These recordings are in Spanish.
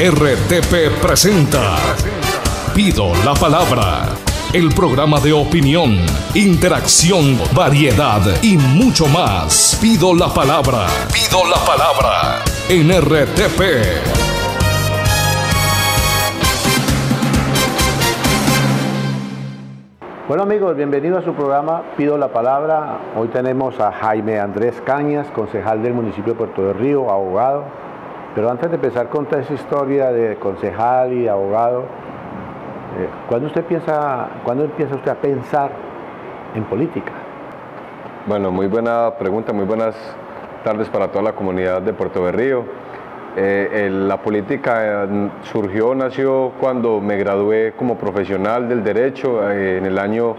RTP presenta Pido la Palabra, el programa de opinión, interacción, variedad y mucho más. Pido la Palabra, pido la Palabra en RTP. Bueno amigos, bienvenidos a su programa Pido la Palabra. Hoy tenemos a Jaime Andrés Cañas, concejal del municipio de Puerto de Río, abogado. Pero antes de empezar con toda esa historia de concejal y abogado, eh, ¿cuándo, usted piensa, ¿cuándo empieza usted a pensar en política? Bueno, muy buena pregunta, muy buenas tardes para toda la comunidad de Puerto de Río. Eh, la política eh, surgió, nació cuando me gradué como profesional del derecho eh, en el año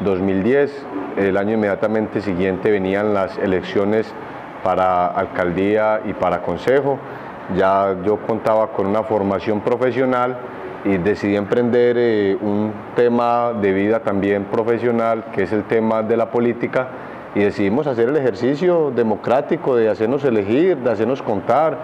2010. El año inmediatamente siguiente venían las elecciones para alcaldía y para consejo. Ya yo contaba con una formación profesional y decidí emprender un tema de vida también profesional, que es el tema de la política, y decidimos hacer el ejercicio democrático de hacernos elegir, de hacernos contar,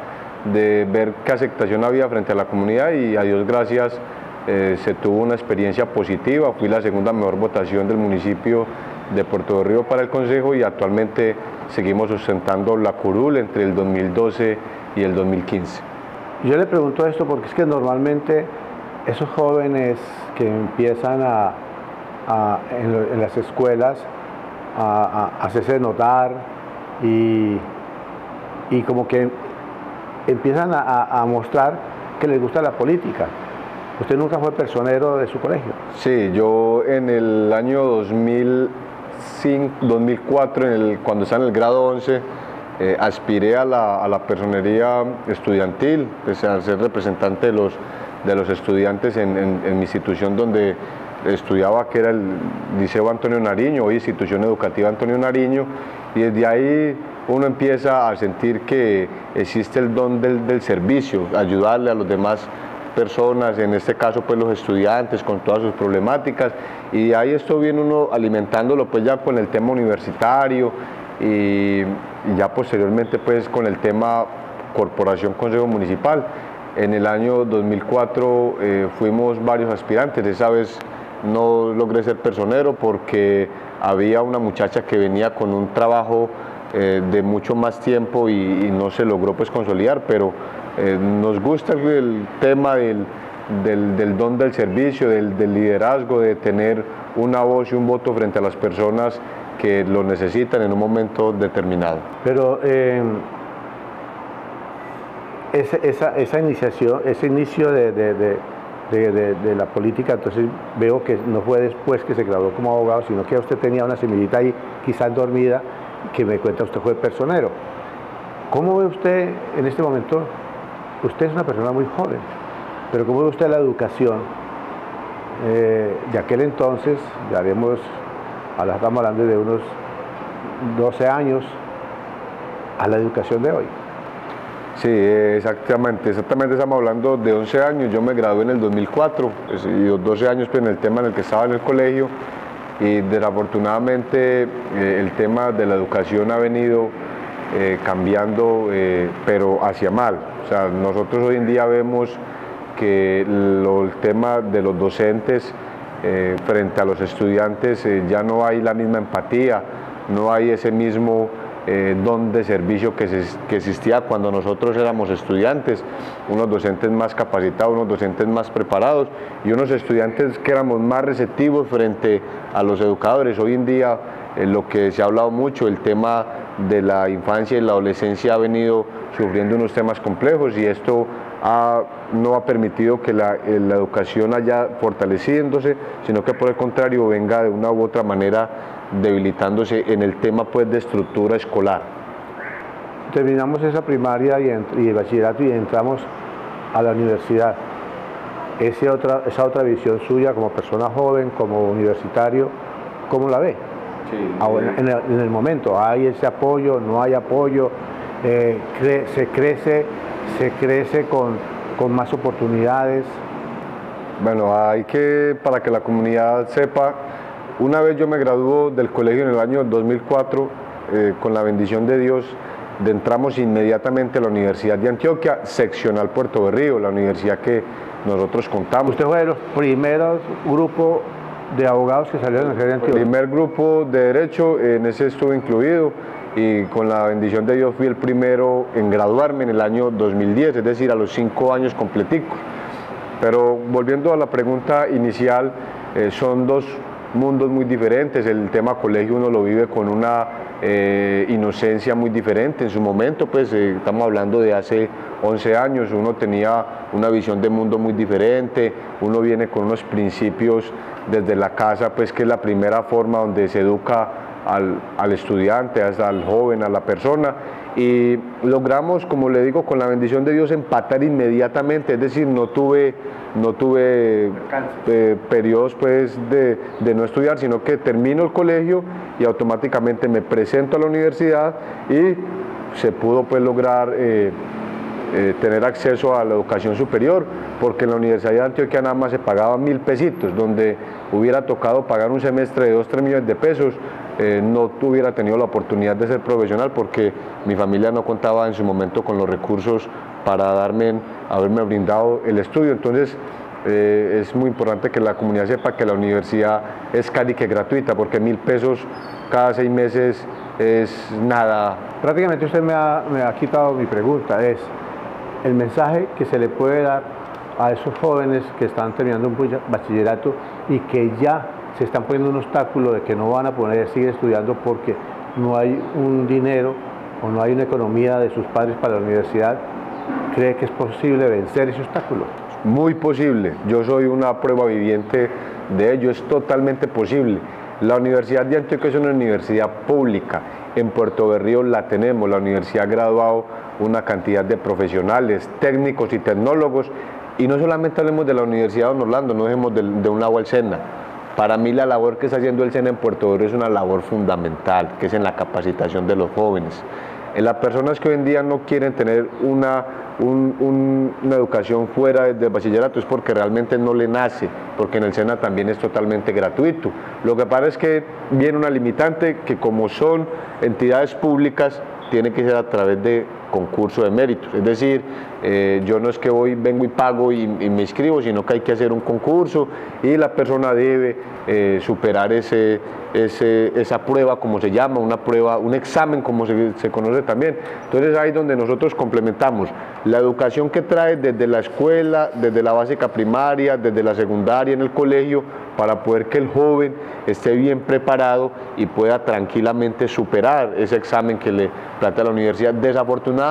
de ver qué aceptación había frente a la comunidad y a Dios gracias eh, se tuvo una experiencia positiva, fui la segunda mejor votación del municipio de Puerto de Río para el Consejo y actualmente seguimos sustentando la curul entre el 2012 y el 2015. Yo le pregunto esto porque es que normalmente esos jóvenes que empiezan a, en, las escuelas a, hacerse notar y, y como que empiezan a, mostrar que les gusta la política. ¿Usted nunca fue personero de su colegio? Sí, yo en el año 2005, 2004, en el, cuando estaba en el grado 11, eh, aspiré a la, personería estudiantil, a ser representante de los, de estudiantes en, mi institución donde estudiaba, que era el Liceo Antonio Nariño, hoy Institución Educativa Antonio Nariño, y desde ahí uno empieza a sentir que existe el don del, servicio, ayudarle a los demás personas, en este caso pues los estudiantes con todas sus problemáticas y ahí esto viene uno alimentándolo pues ya con el tema universitario y, ya posteriormente pues con el tema Corporación Consejo Municipal. En el año 2004 eh, fuimos varios aspirantes, esa vez no logré ser personero porque había una muchacha que venía con un trabajo eh, de mucho más tiempo y, no se logró pues consolidar, pero eh, nos gusta el tema del, don del servicio, del, liderazgo, de tener una voz y un voto frente a las personas que lo necesitan en un momento determinado. Pero eh, esa, esa, iniciación, ese inicio de, de, la política, entonces veo que no fue después que se graduó como abogado, sino que usted tenía una semillita ahí quizás dormida que me cuenta usted fue personero. ¿Cómo ve usted en este momento? Usted es una persona muy joven, pero ¿cómo ve usted la educación eh, de aquel entonces? Ya haremos, ahora estamos hablando de unos 12 años, a la educación de hoy. Sí, exactamente, exactamente estamos hablando de 11 años, yo me gradué en el 2004 y 12 años pues, en el tema en el que estaba en el colegio y desafortunadamente eh, el tema de la educación ha venido eh, cambiando, eh, pero hacia mal. O sea, nosotros hoy en día vemos que el tema de los docentes frente a los estudiantes ya no hay la misma empatía, no hay ese mismo eh, don de servicio que, existía cuando nosotros éramos estudiantes, unos docentes más capacitados, unos docentes más preparados y unos estudiantes que éramos más receptivos frente a los educadores. Hoy en día eh, lo que se ha hablado mucho, el tema de la infancia y la adolescencia ha venido sufriendo unos temas complejos y esto no ha permitido que la, eh, la educación haya fortaleciéndose, sino que por el contrario venga de una u otra manera debilitándose en el tema pues, de estructura escolar. Terminamos esa primaria y, el bachillerato y entramos a la universidad. Esa otra, esa otra visión suya como persona joven, como universitario, ¿cómo la ve? Ah, en, el, momento, ¿hay ese apoyo? ¿No hay apoyo? Eh, ¿Se crece, se crece con, con más oportunidades? Bueno, hay que, para que la comunidad sepa, una vez yo me graduó del colegio en el año 2004, eh, con la bendición de Dios, entramos inmediatamente a la Universidad de Antioquia, seccional Puerto Berrío, la universidad que nosotros contamos. Usted fue de los primeros grupos de abogados que salieron de la Universidad de Antioquia. El primer grupo de derecho, en ese estuve incluido y con la bendición de Dios fui el primero en graduarme en el año 2010, es decir, a los cinco años completicos. Pero volviendo a la pregunta inicial, eh, son dos mundos muy diferentes. El tema colegio uno lo vive con una eh, inocencia muy diferente. En su momento, pues eh, estamos hablando de hace 11 años, uno tenía una visión de mundo muy diferente, uno viene con unos principios desde la casa, pues que es la primera forma donde se educa al, al estudiante, al joven, a la persona y logramos, como le digo, con la bendición de Dios empatar inmediatamente, es decir, no tuve, no tuve eh, periodos pues, de, de, no estudiar, sino que termino el colegio y automáticamente me presento a la universidad y se pudo pues, lograr eh, eh, tener acceso a la educación superior, porque en la Universidad de Antioquia nada más se pagaba mil pesitos, donde hubiera tocado pagar un semestre de 2, 3 millones de pesos, eh, no hubiera tenido la oportunidad de ser profesional porque mi familia no contaba en su momento con los recursos para darme, haberme brindado el estudio. Entonces, eh, es muy importante que la comunidad sepa que la universidad es casi que gratuita, porque mil pesos cada seis meses es nada. Prácticamente usted me ha quitado mi pregunta, es el mensaje que se le puede dar a esos jóvenes que están terminando un bachillerato y que ya se están poniendo un obstáculo de que no van a poder seguir estudiando porque no hay un dinero o no hay una economía de sus padres para la universidad, ¿cree que es posible vencer ese obstáculo? Muy posible. Yo soy una prueba viviente de ello. Es totalmente posible. La Universidad de Antioquia es una universidad pública. En Puerto Berrío la tenemos. La universidad ha graduado una cantidad de profesionales, técnicos y tecnólogos. Y no solamente hablemos de la Universidad de Don Orlando, no dejemos de, un lado al SENA. Para mí la labor que está haciendo el SENA en Puerto Berrío es una labor fundamental, que es en la capacitación de los jóvenes. En las personas que hoy en día no quieren tener una una educación fuera del bachillerato es porque realmente no le nace, porque en el SENA también es totalmente gratuito. Lo que pasa es que viene una limitante que como son entidades públicas, tiene que ser a través de concurso de méritos. Es decir, eh, yo no es que voy, vengo y pago y, me inscribo, sino que hay que hacer un concurso y la persona debe eh, superar ese, esa prueba, como se llama, una prueba, un examen, como se, se conoce también. Entonces ahí es donde nosotros complementamos la educación que trae desde la escuela, desde la básica primaria, desde la secundaria, en el colegio, para poder que el joven esté bien preparado y pueda tranquilamente superar ese examen que le plantea la universidad. Desafortunadamente,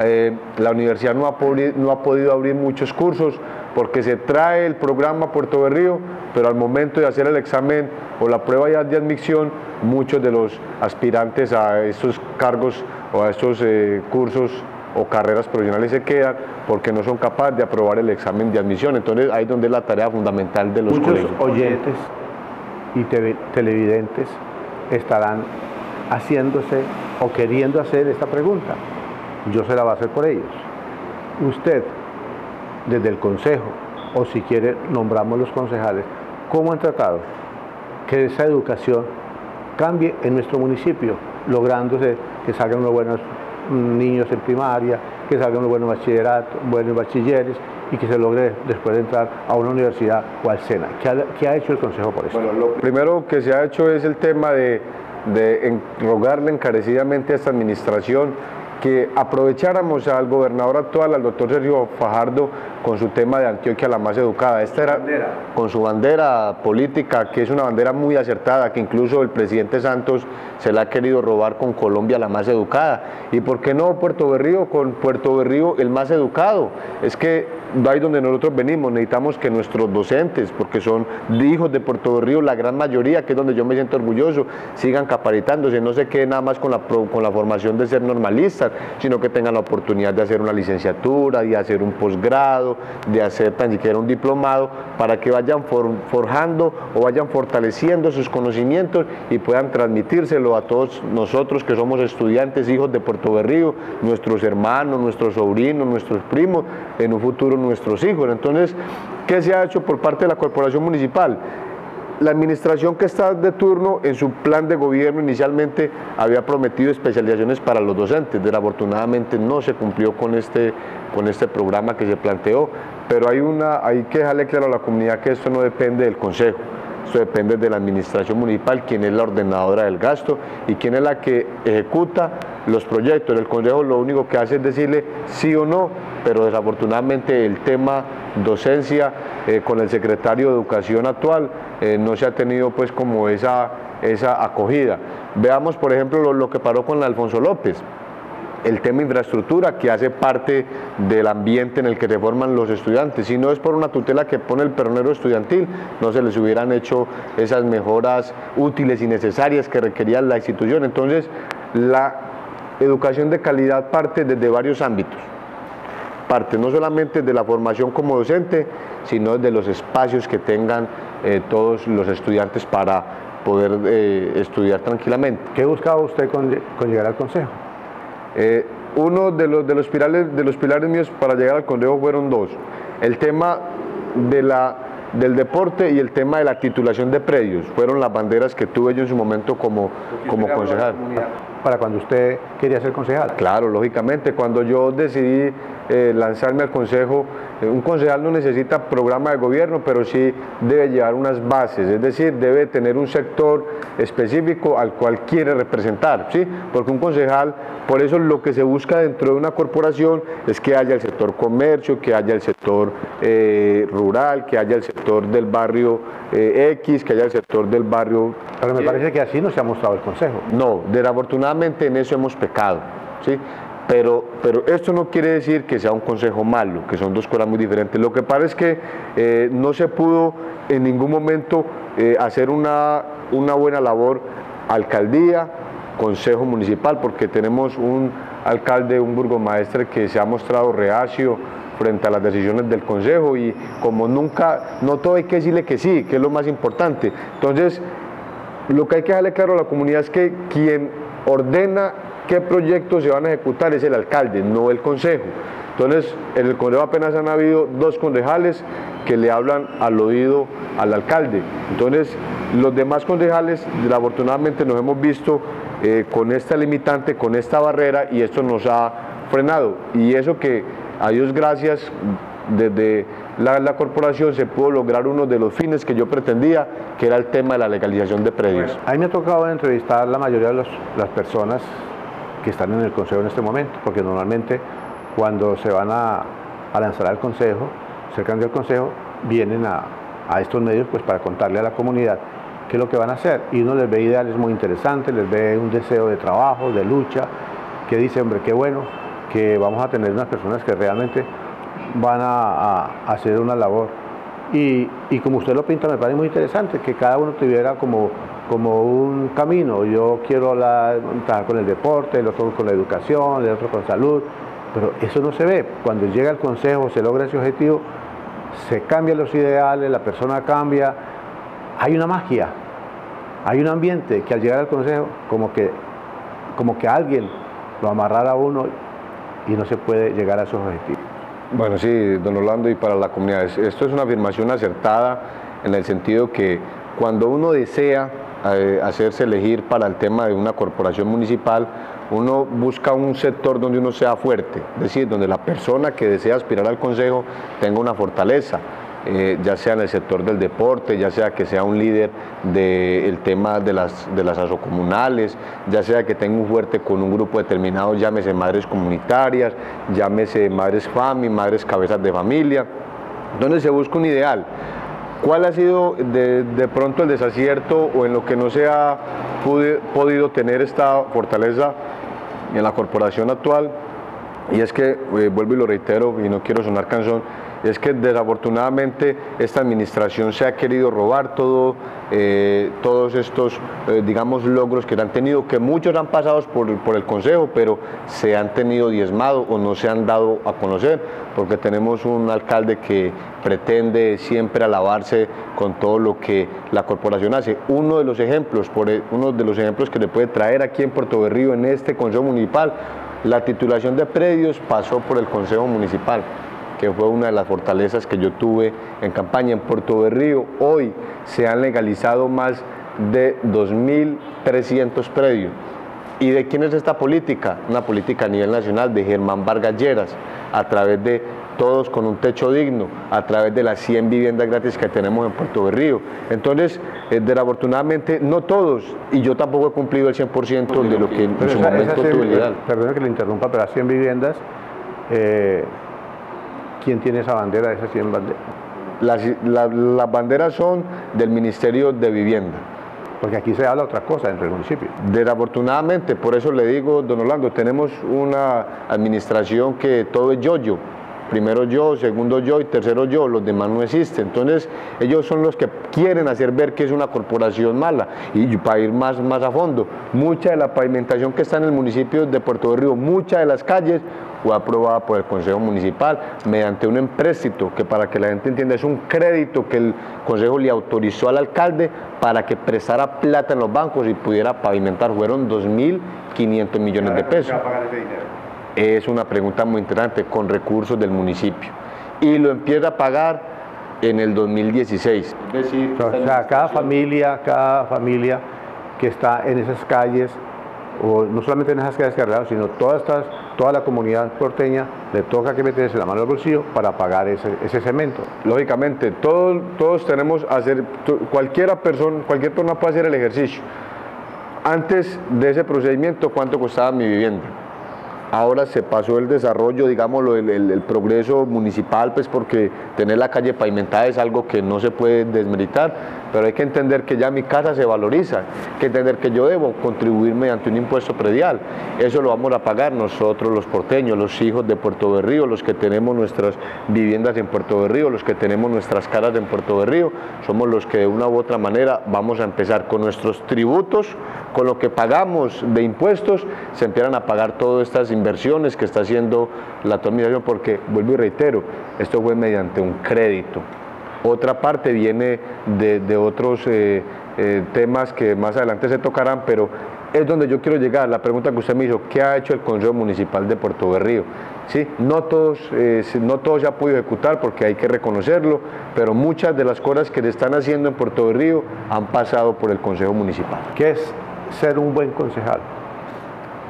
eh, la universidad no ha, no ha podido abrir muchos cursos porque se trae el programa Puerto Berrío, pero al momento de hacer el examen o la prueba ya de admisión, muchos de los aspirantes a estos cargos o a estos eh, cursos o carreras profesionales se quedan porque no son capaces de aprobar el examen de admisión. Entonces ahí es donde es la tarea fundamental de los Muchos colegios. oyentes y televidentes estarán haciéndose o queriendo hacer esta pregunta. Yo se la voy a hacer por ellos. Usted, desde el Consejo, o si quiere nombramos los concejales, ¿cómo han tratado que esa educación cambie en nuestro municipio, lográndose que salgan unos buenos niños en primaria, que salgan unos buenos bachilleratos, buenos bachilleres y que se logre después de entrar a una universidad o al SENA. ¿Qué ha, hecho el Consejo por eso? Bueno, lo primero que se ha hecho es el tema de, de rogarle encarecidamente a esta administración que aprovecháramos al gobernador actual, al doctor Sergio Fajardo, con su tema de Antioquia la más educada. Esta era con su bandera política, que es una bandera muy acertada, que incluso el presidente Santos se la ha querido robar con Colombia la más educada. ¿Y por qué no Puerto Berrío con Puerto Berrío el más educado? Es que ahí donde nosotros venimos, necesitamos que nuestros docentes, porque son hijos de Puerto Berrío, la gran mayoría, que es donde yo me siento orgulloso, sigan capacitándose, no se quede nada más con la, con la formación de ser normalistas, sino que tengan la oportunidad de hacer una licenciatura, de hacer un posgrado, de hacer tan siquiera un diplomado, para que vayan forjando o vayan fortaleciendo sus conocimientos y puedan transmitírselo a todos nosotros que somos estudiantes, hijos de Puerto Berrío, nuestros hermanos, nuestros sobrinos, nuestros primos, en un futuro nuestros hijos. Entonces, ¿qué se ha hecho por parte de la corporación municipal? la administración que está de turno en su plan de gobierno inicialmente había prometido especializaciones para los docentes. Desafortunadamente no se cumplió con este, con este programa que se planteó, pero hay, una, hay que dejarle claro a la comunidad que esto no depende del Consejo. Esto depende de la administración municipal, quién es la ordenadora del gasto y quién es la que ejecuta los proyectos. El Consejo lo único que hace es decirle sí o no, pero desafortunadamente el tema docencia eh, con el secretario de Educación actual eh, no se ha tenido pues como esa, esa acogida. Veamos por ejemplo lo, que paró con Alfonso López el tema infraestructura que hace parte del ambiente en el que se forman los estudiantes. Si no es por una tutela que pone el peronero estudiantil, no se les hubieran hecho esas mejoras útiles y necesarias que requería la institución. Entonces, la educación de calidad parte desde varios ámbitos parte no solamente de la formación como docente, sino de los espacios que tengan eh, todos los estudiantes para poder eh, estudiar tranquilamente. ¿Qué buscaba usted con, llegar al Consejo? Eh, uno de los, de, los pilares, de los pilares míos para llegar al Consejo fueron dos. El tema de la del deporte y el tema de la titulación de predios. Fueron las banderas que tuve yo en su momento como, como concejal. Para cuando usted quería ser concejal. Claro, lógicamente. Cuando yo decidí eh, lanzarme al consejo, un concejal no necesita programa de gobierno, pero sí debe llevar unas bases, es decir, debe tener un sector específico al cual quiere representar, ¿sí? Porque un concejal, por eso lo que se busca dentro de una corporación es que haya el sector comercio, que haya el sector eh, rural, que haya el sector del barrio X, que haya el sector del barrio... Pero me parece que así no se ha mostrado el consejo. No, desafortunadamente en eso hemos pecado, ¿sí? Pero, pero esto no quiere decir que sea un consejo malo, que son dos cosas muy diferentes. Lo que pasa es que eh, no se pudo en ningún momento eh, hacer una, una buena labor alcaldía, consejo municipal, porque tenemos un alcalde, un burgomaestre que se ha mostrado reacio frente a las decisiones del consejo y como nunca, no todo hay que decirle que sí, que es lo más importante. Entonces, lo que hay que dejarle claro a la comunidad es que quien ordena qué proyectos se van a ejecutar es el alcalde, no el consejo. Entonces, en el consejo apenas han habido dos concejales que le hablan al oído al alcalde. Entonces, los demás concejales, afortunadamente, nos hemos visto eh, con esta limitante, con esta barrera, y esto nos ha frenado. Y eso que, a Dios gracias, desde la, corporación se pudo lograr uno de los fines que yo pretendía, que era el tema de la legalización de predios. a mí me ha tocado entrevistar la mayoría de las personas que están en el Consejo en este momento, porque normalmente cuando se van a, lanzar al Consejo, cerca del Consejo, vienen a, estos medios pues para contarle a la comunidad qué es lo que van a hacer. Y uno les ve ideales muy interesantes, les ve un deseo de trabajo, de lucha, que dice, hombre, qué bueno que vamos a tener unas personas que realmente van a, hacer una labor. Y, y, como usted lo pinta, me parece muy interesante que cada uno tuviera como como un camino. Yo quiero la, trabajar con el deporte, el otro con la educación, el otro con salud, pero eso no se ve. Cuando llega el consejo, se logra ese objetivo, se cambian los ideales, la persona cambia, hay una magia, hay un ambiente que al llegar al consejo, como que, como que alguien lo amarrara a uno y no se puede llegar a esos objetivos. Bueno, sí, don Orlando, y para la comunidad, esto es una afirmación acertada en el sentido que cuando uno desea eh, hacerse elegir para el tema de una corporación municipal, uno busca un sector donde uno sea fuerte, es decir, donde la persona que desea aspirar al consejo tenga una fortaleza. Eh, ya sea en el sector del deporte, ya sea que sea un líder del tema de las, de las asocomunales, ya sea que tenga un fuerte con un grupo determinado, llámese madres comunitarias, llámese madres FAMI, madres cabezas de familia, donde se busca un ideal. ¿Cuál ha sido de, pronto el desacierto o en lo que no se ha podido tener esta fortaleza en la corporación actual? Y es que, eh, vuelvo y lo reitero, y no quiero sonar canción, es que desafortunadamente esta administración se ha querido robar todo, eh, todos estos, eh, digamos, logros que han tenido, que muchos han pasado por, por, el Consejo, pero se han tenido diezmado o no se han dado a conocer, porque tenemos un alcalde que pretende siempre alabarse con todo lo que la corporación hace. Uno de los ejemplos, e, uno de los ejemplos que le puede traer aquí en Puerto Berrío, en este Consejo Municipal, la titulación de predios pasó por el Consejo Municipal que fue una de las fortalezas que yo tuve en campaña en Puerto Berrío. Hoy se han legalizado más de 2.300 predios. ¿Y de quién es esta política? Una política a nivel nacional de Germán Vargas Lleras, a través de todos con un techo digno, a través de las 100 viviendas gratis que tenemos en Puerto Berrío. Entonces, eh, desafortunadamente, no todos, y yo tampoco he cumplido el 100% de lo que en su momento tuve legal. Perdón que le interrumpa, pero las 100 viviendas, eh, ¿quién tiene esa bandera de esas 100 banderas? las banderas son del Ministerio de Vivienda. Porque aquí se habla otra cosa entre el municipio. Desafortunadamente, por eso le digo, don Orlando, tenemos una administración que todo es yo-yo. Primero yo, segundo yo y tercero yo, los demás no existen. Entonces, ellos son los que quieren hacer ver que es una corporación mala. Y para ir más, más a fondo, mucha de la pavimentación que está en el municipio de Puerto de Río, muchas de las calles fue aprobada por el Consejo Municipal mediante un empréstito que para que la gente entienda es un crédito que el Consejo le autorizó al alcalde para que prestara plata en los bancos y pudiera pavimentar. Fueron 2.500 millones de pesos. Es una pregunta muy interesante con recursos del municipio. Y lo empieza a pagar en el 2016. Es decir, o sea, cada familia, cada familia que está en esas calles o no solamente en esas calles cargadas, sino todas estas, toda la comunidad porteña le toca que meterse la mano al bolsillo para pagar ese, ese cemento. Lógicamente, todos, todos tenemos que hacer, cualquiera persona, cualquier persona puede hacer el ejercicio. Antes de ese procedimiento, ¿cuánto costaba mi vivienda? Ahora se pasó el desarrollo, digámoslo, el, progreso municipal, pues porque tener la calle pavimentada es algo que no se puede desmeritar, pero hay que entender que ya mi casa se valoriza, hay que entender que yo debo contribuir mediante un impuesto predial. Eso lo vamos a pagar nosotros los porteños, los hijos de Puerto Berrío, los que tenemos nuestras viviendas en Puerto Berrío, los que tenemos nuestras casas en Puerto Berrío, somos los que de una u otra manera vamos a empezar con nuestros tributos, con lo que pagamos de impuestos, se empiezan a pagar todas estas inversiones que está haciendo la administración, porque, vuelvo y reitero, esto fue mediante un crédito. Otra parte viene de, otros eh, eh, temas que más adelante se tocarán, pero es donde yo quiero llegar. La pregunta que usted me hizo, ¿qué ha hecho el Consejo Municipal de Puerto Berrío? Sí, no, todos, eh, no todo se ha podido ejecutar porque hay que reconocerlo, pero muchas de las cosas que se están haciendo en Puerto Berrío han pasado por el Consejo Municipal. ¿Qué es ser un buen concejal?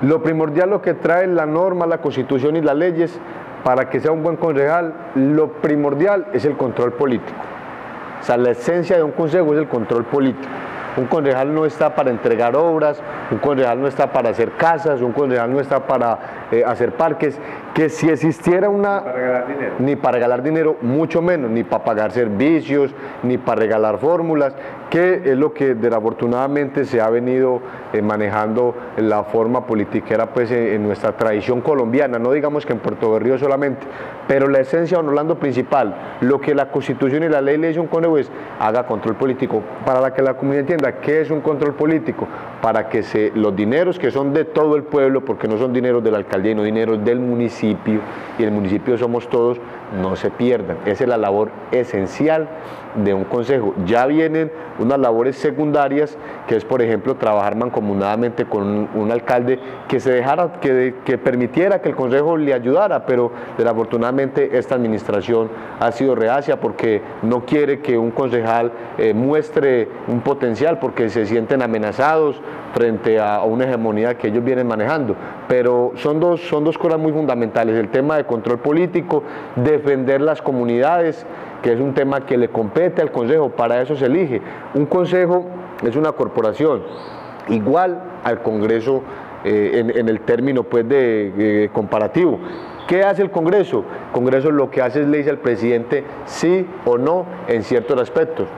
Lo primordial, lo que trae la norma, la constitución y las leyes, para que sea un buen concejal, lo primordial es el control político. O sea, la esencia de un consejo es el control político. Un concejal no está para entregar obras, un concejal no está para hacer casas, un concejal no está para eh, hacer parques, que si existiera una... Ni para regalar dinero. Ni para regalar dinero, mucho menos, ni para pagar servicios, ni para regalar fórmulas, que es lo que desafortunadamente se ha venido eh, manejando la forma politiquera pues, en nuestra tradición colombiana, no digamos que en Puerto Berrío solamente, pero la esencia, don Orlando, principal, lo que la Constitución y la ley le dice a un conejo es haga control político, para la que la comunidad entienda qué es un control político, para que se, los dineros que son de todo el pueblo, porque no son dineros de la alcaldía, no dineros del municipio, y el municipio somos todos, no se pierdan. Esa es la labor esencial de un consejo. Ya vienen unas labores secundarias, que es por ejemplo trabajar mancomunadamente con un, alcalde que se dejara, que, permitiera que el consejo le ayudara, pero desafortunadamente esta administración ha sido reacia porque no quiere que un concejal eh, muestre un potencial porque se sienten amenazados frente a, una hegemonía que ellos vienen manejando. Pero son dos, son dos cosas muy fundamentales, el tema de control político, defender las comunidades, que es un tema que le compete al Consejo, para eso se elige. Un Consejo es una corporación, igual al Congreso eh, en, el término pues, de, comparativo. ¿Qué hace el Congreso? El Congreso lo que hace es le dice al presidente sí o no en ciertos aspectos.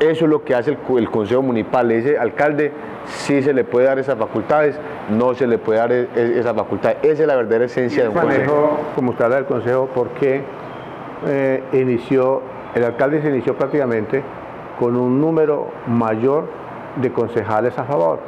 Eso es lo que hace el, Consejo Municipal. Le dice, alcalde, sí se le puede dar esas facultades, no se le puede dar e, e, esas facultades. Esa es la verdadera esencia de un Consejo. Como usted habla del Consejo, ¿por qué eh, inició, el alcalde se inició prácticamente con un número mayor de concejales a favor,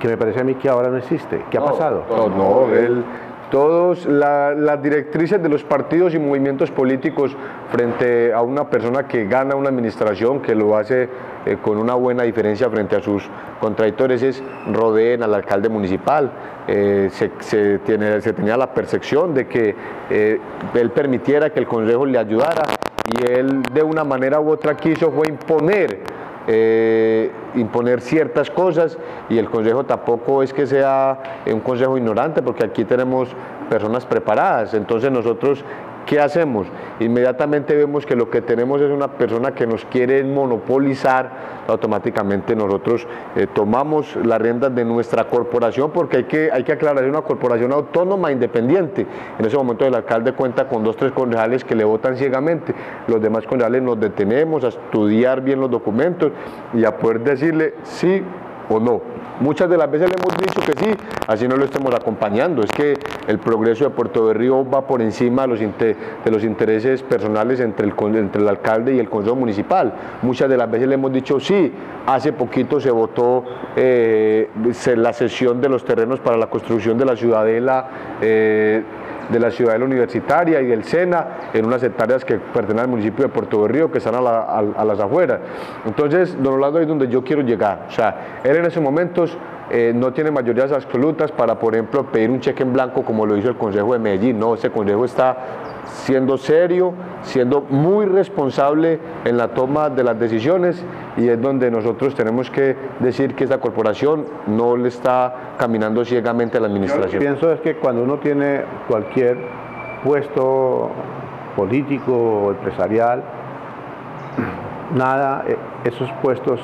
que me parece a mí que ahora no existe. ¿Qué ha pasado? No, no, él Todos las directrices de los partidos y movimientos políticos frente a una persona que gana una administración, que lo hace eh, con una buena diferencia frente a sus contradictores, es rodeen al alcalde municipal. Eh, se, tiene, se, tenía la percepción de que eh, él permitiera que el consejo le ayudara y él de una manera u otra quiso fue imponer imponer ciertas cosas y el consejo tampoco es que sea un consejo ignorante porque aquí tenemos personas preparadas, entonces nosotros ¿Qué hacemos? Inmediatamente vemos que lo que tenemos es una persona que nos quiere monopolizar, automáticamente nosotros eh, tomamos las riendas de nuestra corporación porque hay que, hay que aclarar, es una corporación autónoma, independiente. En ese momento el alcalde cuenta con dos, tres concejales que le votan ciegamente, los demás concejales nos detenemos a estudiar bien los documentos y a poder decirle sí o no. Muchas de las veces le hemos dicho que sí, así no lo estamos acompañando. Es que el progreso de Puerto Berrío va por encima de los, de intereses personales entre el, entre el alcalde y el consejo municipal. Muchas de las veces le hemos dicho sí. Hace poquito se votó eh, la cesión de los terrenos para la construcción de la ciudadela. Eh, de la ciudad universitaria y del SENA en unas hectáreas que pertenecen al municipio de Puerto Berrío, que están a, las afueras. Entonces, don Orlando es donde yo quiero llegar. O sea, él en esos momentos eh, no tiene mayorías absolutas para, por ejemplo, pedir un cheque en blanco como lo hizo el Consejo de Medellín. No, ese Consejo está siendo serio, siendo muy responsable en la toma de las decisiones y es donde nosotros tenemos que decir que esta corporación no le está caminando ciegamente a la administración. Yo pienso es que cuando uno tiene cualquier puesto político o empresarial, nada, eh, esos puestos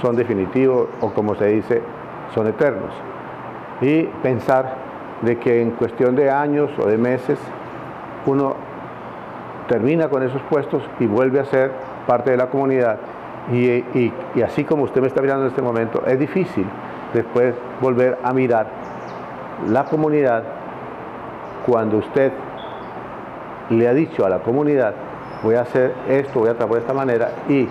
son definitivos o como se dice, son eternos. Y pensar de que en cuestión de años o de meses uno termina con esos puestos y vuelve a ser parte de la comunidad. Y, así como usted me está mirando en este momento, es difícil después volver a mirar la comunidad cuando usted le ha dicho a la comunidad, voy a hacer esto, voy a trabajar de esta manera, y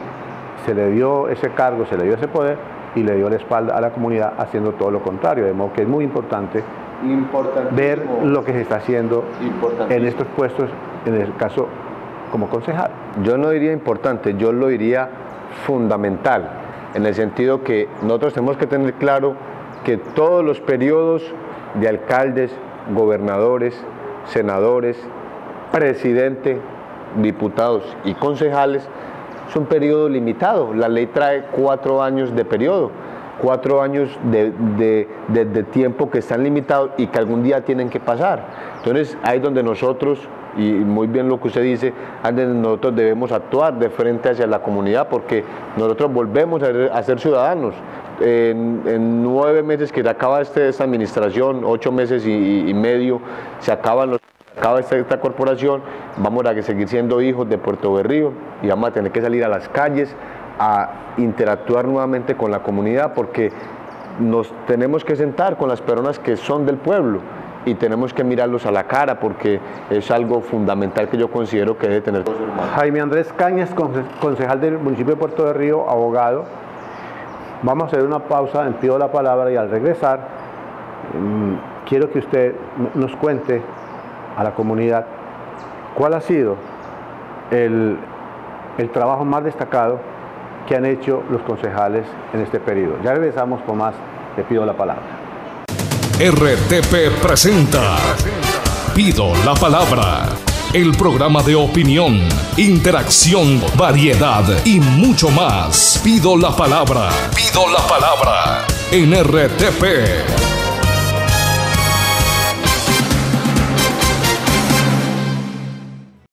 se le dio ese cargo, se le dio ese poder y le dio la espalda a la comunidad haciendo todo lo contrario. De modo que es muy importante ver lo que se está haciendo en estos puestos, en el caso como concejal. Yo no diría importante, yo lo diría fundamental, en el sentido que nosotros tenemos que tener claro que todos los periodos de alcaldes, gobernadores, senadores, presidente, diputados y concejales es un periodo limitado. La ley trae cuatro años de periodo cuatro años de, tiempo que están limitados y que algún día tienen que pasar. Entonces ahí es donde nosotros, y muy bien lo que usted dice, nosotros debemos actuar de frente hacia la comunidad porque nosotros volvemos a, ser ciudadanos. En, nueve meses que se acaba este, esta administración, ocho meses y, medio, se acaban los acaba esta, esta, corporación, vamos a seguir siendo hijos de Puerto Berrío y vamos a tener que salir a las calles a interactuar nuevamente con la comunidad porque nos tenemos que sentar con las personas que son del pueblo y tenemos que mirarlos a la cara porque es algo fundamental que yo considero que debe tener. Jaime Andrés Cañas, concejal del municipio de Puerto de Río, abogado. Vamos a hacer una pausa, pido la palabra y al regresar mm, quiero que usted nos cuente a la comunidad cuál ha sido el, el trabajo más destacado que han hecho los concejales en este periodo. Ya regresamos con más, te pido la palabra. RTP presenta Pido la palabra. El programa de opinión, interacción, variedad y mucho más. Pido la palabra. Pido la palabra en RTP.